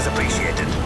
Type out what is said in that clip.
is appreciated.